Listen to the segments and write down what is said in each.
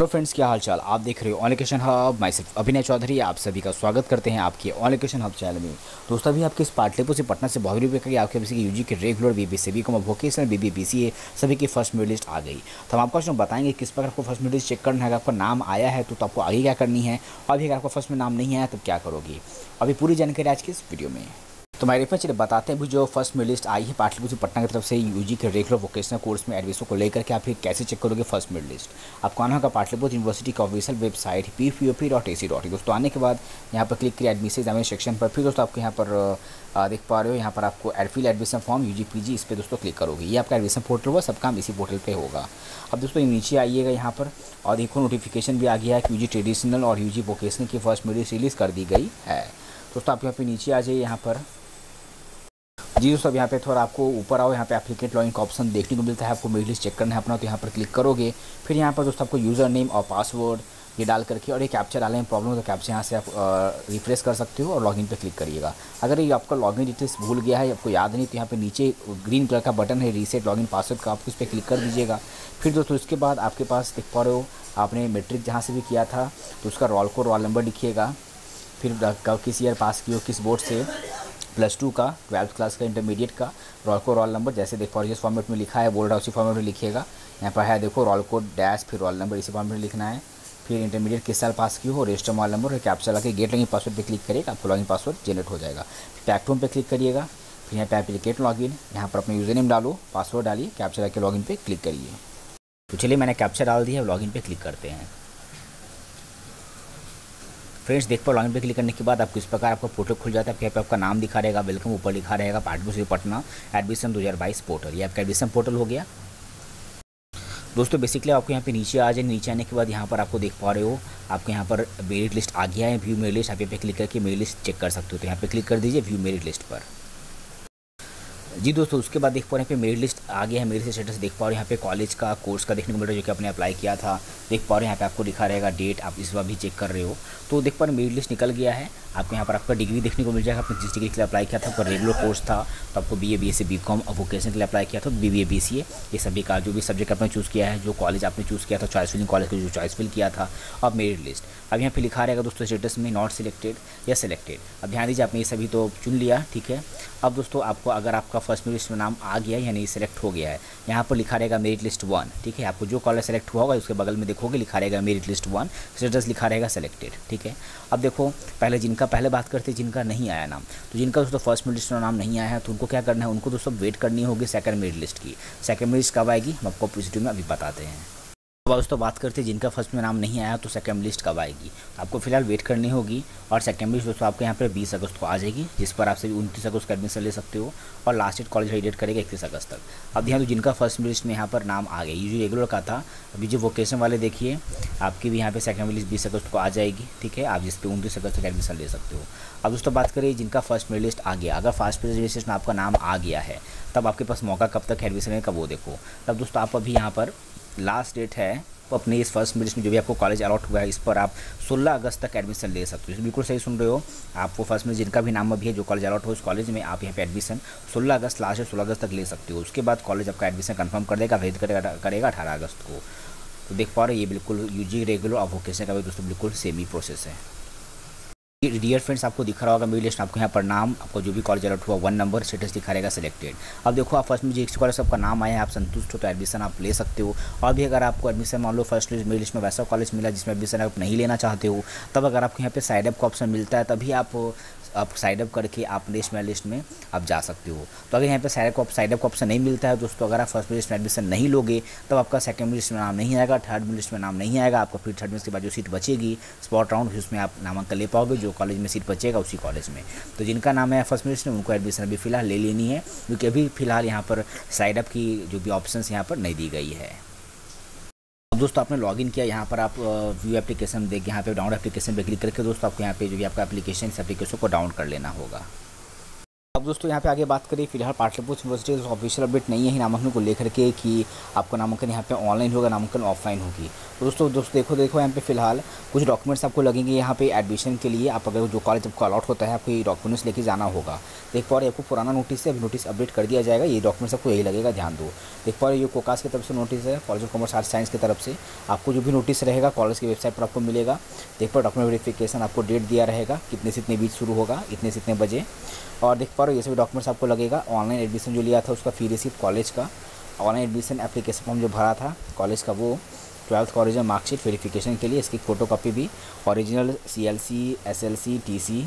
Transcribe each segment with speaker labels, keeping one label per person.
Speaker 1: Hello friends क्या हाल चाल आप देख रहे हो ऑनलोकेशन हब माई सिर्फ़ अभिनय चौधरी आप सभी का स्वागत करते हैं आपके ऑनलोकेशन हब चैनल में। दोस्तों अभी आपके इस पाटलिपुर से पटना से बहुत रुपये का आपके बी यूजी के रेगुलर बी बी सी को vocational B B B C A सभी की फ़र्स्ट मेड लिस्ट आ गई। तो हम आपको बताएँगे किस प्रकार आपको फ़र्स्ट मेड लिस्ट चेक करना है। आपका नाम आया है तो, तो आपको आगे क्या करनी है? और अभी अगर आपको फ़र्स्ट में नाम नहीं आया तो क्या करोगी? अभी पूरी जानकारी आज की इस वीडियो में। तो हमारे फ्रेंड चलिए बताते हैं, जो फ़र्स्ट में लिस्ट आई है पाटलिपुत्र पटना की तरफ़ से यूजी के रेगुलर वोकेशनल कोर्स में एडमिशन को लेकर के आप फिर कैसे चेक करोगे फ़र्स्ट मिड लिस्ट? आपको आना होगा पाटलिपुत्र यूनिवर्सिटी का official website P P O P dot A C dot दोस्तों, आने के बाद यहाँ पर क्लिक करिए एडमिशन एग्जामिनेशन सेक्शन पर। फिर दोस्तों, आपको यहाँ पर देख पा रहे हो, यहाँ पर आपको एडफिल admission form U G P G इस पर दोस्तों क्लिक करोगे। ये आपका एडमिशन पोर्टल हुआ, सब काम इसी पोर्टल पर होगा। अब दोस्तों नीचे आइएगा यहाँ पर और देखो नोटिफिकेशन भी आ गया है कि यू जी ट्रेडिशनल और यू जी वोकेशनल की फ़र्स्ट लिस्ट रिलीज़ कर दी गई है। दोस्तों, आप यहाँ पे नीचे आ जाइए, यहाँ पर। जी दोस्तों यहाँ पे थोड़ा आपको ऊपर आओ, यहाँ पे एप्लीकेट लॉगिन का ऑप्शन देखने को मिलता है, आपको मेल लिस्ट चेक करना है अपना तो यहाँ पर क्लिक करोगे। फिर यहाँ पर दोस्तों आपको यूज़र नेम और पासवर्ड ये डाल करके और ये कैप्चर डालने में प्रॉब्लम तो कैप्चर यहाँ से आप रिफ्रेश कर सकते हो और लॉगिन पे क्लिक करिएगा। अगर ये आपका लॉगिन डिटेल्स भूल गया है, आपको याद नहीं तो यहाँ पे नीचे ग्रीन कलर का बटन है रीसेट लॉगिन पासवर्ड का, आप उस पर क्लिक कर दीजिएगा। फिर दोस्तों इसके बाद आपके पास देख पा रहे हो आपने मेट्रिक जहाँ से भी किया था तो उसका रोल को रोल नंबर लिखिएगा। फिर किस ईयर पास किए हो, किस बोर्ड से। प्लस टू का, ट्वेल्थ क्लास का इंटरमीडिएट का रॉल को रोल नंबर जैसे देखो जिस फॉर्मेट में लिखा है बोर्ड उसी फॉर्मेट में लिखिएगा। यहाँ पर है, देखो रोल कोड डैश फिर रोल नंबर इसी फॉर्मेट में लिखना है। फिर इंटरमीडिएट किस साल पास की हो रजिस्टर मोबाइल नंबर और कैप्चर लगा गेट लॉगिन पासवर्ड पर क्लिक करिएगा आपको लॉगिन पासवर्ड जनरेट हो जाएगा। पैकटूम पर क्लिक करिएगा, फिर यहाँ पे एप्लीकेट लॉगिन यहाँ पर अपने यूज़र नेम डालो पासवर्ड डालिए कैप्चर लगा के लॉगिन पर क्लिक करिए। तो चलिए, मैंने कैप्चर डाल दिया लॉगिन पे क्लिक करते हैं। फ्रेंड्स, देख पर लॉगिन पे क्लिक करने के बाद आपको इस प्रकार आपका पोर्टल खुल जाता है। यहाँ पे आपका नाम दिखा रहेगा वेलकम ऊपर लिखा रहेगा पाटपुर पटना एडमिशन 2022 पोर्टल ये आपका एडमिशन पोर्टल हो गया। दोस्तों बेसिकली आपको यहाँ पे नीचे आ जाए, नीचे आने के बाद यहाँ पर आपको देख पा रहे हो, आपके यहाँ पर मेरिट लिस्ट आ गया है व्यू मेरिट लिस्ट आप यहाँ पे क्लिक करके मेरिट लिस्ट चेक कर सकते हो। तो यहाँ पे क्लिक कर दीजिए व्यू मेरिट लिस्ट पर। जी दोस्तों, उसके बाद देख पा रहे हैं पे मेरिट लिस्ट आ गया है, मेरिट स्टेटस देख पा रहे हैं, यहाँ पे कॉलेज का कोर्स का देखने को मिल रहा है, जो कि आपने अप्लाई किया था। देख पा रहे हैं, यहाँ पे आपको लिखा रहेगा डेट आप इस बार भी चेक कर रहे हो। तो देख पा रहे मेरिट लिस्ट निकल गया है। आपको यहाँ पर आपका डिग्री देखने को मिल जाएगा। आपने जिस डिग्री के लिए अप्लाई किया था आपका रेगुलर कोर्स था। तो आपको B A B S C B com vocation के लिए अप्लाई किया था B B A B C A ये सभी का जो भी सब्जेक्ट आपने चूज़ किया है, जो कॉलेज आपने चूज़ किया था चॉइस फिलिंग कॉलेज का जो चॉइस फिल किया था, अब मेरिट लिस्ट अब यहाँ पे लिखा रहेगा दोस्तों स्टेटस में नॉट सिलेक्टेड या सिलेक्टेड अब ध्यान दीजिए, आपने ये सभी तो चुन लिया, ठीक है? अब दोस्तों, आपको अगर आपका फ़र्स्ट में लिस्ट में नाम आ गया यानी सेलेक्ट हो गया है। यहाँ पर लिखा रहेगा मेरिट लिस्ट वन ठीक है? आपको जो कॉलेज सेलेक्ट हुआ होगा, उसके बगल में देखोगे, लिखा रहेगा मेरिट लिस्ट वन स्टेटस लिखा रहेगा सेलेक्टेड ठीक है? अब देखो, पहले जिनका पहले बात करते, जिनका नहीं आया नाम। तो जिनका दोस्तों फ़र्स्ट मेरिट लिस्ट में नाम नहीं आया है तो उनको क्या करना है? उनको दोस्तों वेट करनी होगी सेकंड मेरिट लिस्ट की। सेकंड मेरिट कब आएगी? हम आपको पॉजिटिव में अभी बताते हैं। अब दोस्तों बात करते हैं, जिनका फ़र्स्ट में नाम नहीं आया तो सेकंड लिस्ट कब आएगी? आपको फ़िलहाल वेट करनी होगी और सेकंड लिस्ट दोस्तों आपके यहाँ पर बीस अगस्त को आ जाएगी, जिस पर आप सभी उनतीस अगस्त का एडमिशन ले सकते हो और लास्ट डेट कॉलेज डेट करेगा इकतीस अगस्त तक। अब ध्यान तो जिनका फ़र्स्ट लिस्ट में यहाँ पर नाम आ गया, ये जो रेगुलर का था, अभी जो वोकेशन वाले देखिए, आपकी भी यहाँ पे सेकंड लिस्ट बीस अगस्त को आ जाएगी, ठीक है? आप जिस पर उनतीस अगस्त तक एडमिशन ले सकते हो। अब दोस्तों बात करिए जिनका फ़र्स्ट मेरिट लिस्ट आ गया, अगर फ़र्स्ट लिस्ट में आपका नाम आ गया है, तब आपके पास मौका कब तक एडमिशन है, कब वो देखो। तब दोस्तों आप अभी यहाँ पर लास्ट डेट है अपने इस फ़र्स्ट मेरिट में जो भी आपको कॉलेज अलॉट हुआ है, इस पर आप 16 अगस्त तक एडमिशन ले सकते हो। बिल्कुल सही सुन रहे हो आपको फ़र्स्ट में जिनका भी नाम अभी है, जो कॉलेज अलॉट हो, उस कॉलेज में आप यहाँ पे एडमिशन 16 अगस्त लास्ट है 16 अगस्त तक ले सकते हो। उसके बाद कॉलेज आपका एडमिशन कन्फर्म कर देगा वेद करेगा अठारह अगस्त को। तो देख पा रहे ये बिल्कुल यू जी रेगुलर और वोकेशन का भी दोस्तों बिल्कुल सेम ही प्रोसेस है। डियर फ्रेंड्स आपको दिख रहा होगा मेरी लिस्ट आपको यहाँ पर नाम, आपको जो भी कॉलेज अलर्ट हुआ वन नंबर स्टेटस दिखा रहेगा सिलेक्टेड अब देखो, आप फ़र्स्ट में जिस कॉलेज आपका नाम आया है, आप संतुष्ट हो तो एडमिशन आप ले सकते हो. और भी अगर आपको एडमिशन मान लो फ़र्स्ट मेरी लिस्ट में वैसा कॉलेज मिला जिसमें एडमिशन आप नहीं लेना चाहते हो, तब अगर आपको यहाँ पर साइडअप का ऑप्शन मिलता है, तभी आप आप साइड अप करके आप लिस्ट में लिस्ट में आप जा सकते हो। तो अगर यहाँ पे साइड अप साइड अप का ऑप्शन नहीं मिलता है, दोस्तों, अगर आप फ़र्स्ट लिस्ट में एडमिशन नहीं लोगे, तब आपका सेकंड लिस्ट में नाम नहीं आएगा थर्ड लिस्ट में नाम नहीं आएगा, आपका फिर थर्ड लिस्ट के बाद जो सीट बचेगी स्पॉट राउंड उसमें आप नामांकन ले पाओगे, जो कॉलेज में सीट बचेगा, उसी कॉलेज में। तो जिनका नाम है फ़र्स्ट लिस्ट में, उनको एडमिशन अभी फ़िलहाल ले लेनी है, क्योंकि अभी फ़िलहाल यहाँ पर साइड अप की जो भी ऑप्शन यहाँ पर नहीं दी गई है। दोस्तों, आपने लॉगिन किया, यहाँ पर आप व्यू एप्लीकेशन देख, यहाँ पे डाउन एप्लीकेशन पे क्लिक करके दोस्तों, आपको यहाँ पे जो भी आपका एप्लीकेशन इस एप्लीकेशन को डाउन कर लेना होगा। अब दोस्तों यहाँ पे आगे बात करें, फ़िलहाल पाटलिपुत्र यूनिवर्सिटी का ऑफिशियल अपडेट नहीं है, नामांकन को लेकर के कि आपका नामांकन यहाँ पे ऑनलाइन होगा, नामांकन ऑफलाइन होगी। तो दोस्तों दोस्तों देखो देखो यहाँ पे फ़िलहाल कुछ डॉक्यूमेंट्स आपको लगेंगे यहाँ पे एडमिशन के लिए। आप अगर जो कॉलेज आपको अलॉट होता है, आपको ये डॉक्यूमेंट्स लेके जाना होगा। देख पा रहे आपको पुराना नोटिस है नोटिस अपडेट कर दिया जाएगा। ये डॉक्यूमेंट्स आपको यही लगेगा, ध्यान दो। देख पा रहे ये कोकास की तरफ़ से नोटिस है college of commerce arts science की तरफ़ से। आपको जो भी नोटिस रहेगा कॉलेज की वेबसाइट पर आपको मिलेगा। देख पा डॉक्यूमेंट वेरीफिकेशन आपको डेट दिया रहेगा, कितने से इतने बीच शुरू होगा, इतने से इतने बजे। और देख पा हो ये सभी डॉक्यूमेंट्स आपको लगेगा। ऑनलाइन एडमिशन जो लिया था उसका फ़ी रिसिप्ट कॉलेज का। ऑनलाइन एडमिशन एप्लीकेशन फॉर्म जो भरा था कॉलेज का वो ट्वेल्थ का ओरिजिनल मार्कशीट वेरिफिकेशन के लिए इसकी फ़ोटो कॉपी भी original C L C S L C T C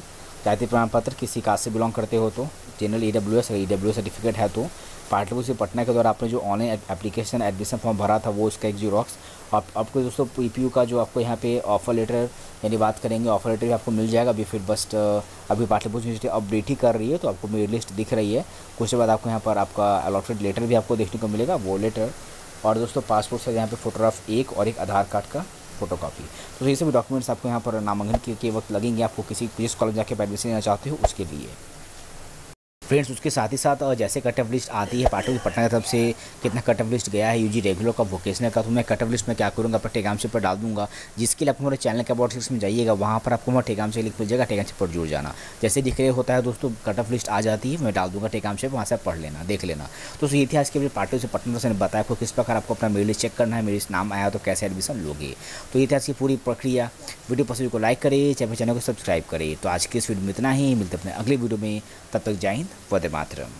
Speaker 1: जाति प्रमाण पत्र किसी कास्ट से बिलोंग करते हो तो general E W S E W certificate है तो पाटलिपुत्र से पटना के द्वारा आपने जो ऑनलाइन एप्लीकेशन एडमिशन फॉर्म भरा था वो उसका एक जीरोक्स आप आपको दोस्तों पी का जो आपको यहाँ पे ऑफ़र लेटर यानी बात करेंगे ऑफ़र लेटर भी आपको मिल जाएगा अभी फिर बस अभी पाटलिपुत्र यूनिवर्सिटी अपडेट ही कर रही है तो आपको मेरी लिस्ट दिख रही है। कुछ बाद आपको यहाँ पर आपका अलॉटेड लेटर भी आपको देखने को मिलेगा वो लेटर और दोस्तों पासपोर्ट साइज़ यहाँ पे फोटोग्राफ एक और एक आधार कार्ड का फ़ोटो कॉपी तो ये सभी डॉक्यूमेंट्स आपको यहाँ पर नामांकन के, के वक्त लगेंगे आपको किसी जिस कॉलेज जाके एडमिशन लेना चाहते हो उसके लिए। फ्रेंड्स, उसके साथ ही साथ जैसे कट ऑफ़ लिस्ट आती है पार्टी पटना की तरफ़ से, कितना कट ऑफ़ लिस्ट गया है यूजी रेगुलर का वोकेशनल का तो मैं कट ऑफ़ लिस्ट में क्या करूँगा, अपना से पर डाल दूँगा। जिसके लिए आपको हमारे चैनल के अबाउट में जाइएगा, वहाँ पर आपको हमारा टेगाम से लिख मिल से पर जुड़ जाना। जैसे दिख रहे होता है दोस्तों, कट ऑफ़ लिस्ट आ जाती है, मैं डाल दूँगा टेगाम से, वहाँ से पढ़ लेना, देख लेना। तो ये थी आज के पार्टी से पटना से बताया, आपको किस प्रकार आपको अपना मेरे चेक करना है, मेरे नाम आया तो कैसे एडमिशन लोगे। तो ये थी आज की पूरी प्रक्रिया वीडियो पसंद को लाइक करें चाहे चैनल को सब्सक्राइब करें। तो आज के इस वीडियो में इतना ही, मिलते अपने अगले वीडियो में, तब तक जय हिंद। वंदे मातरम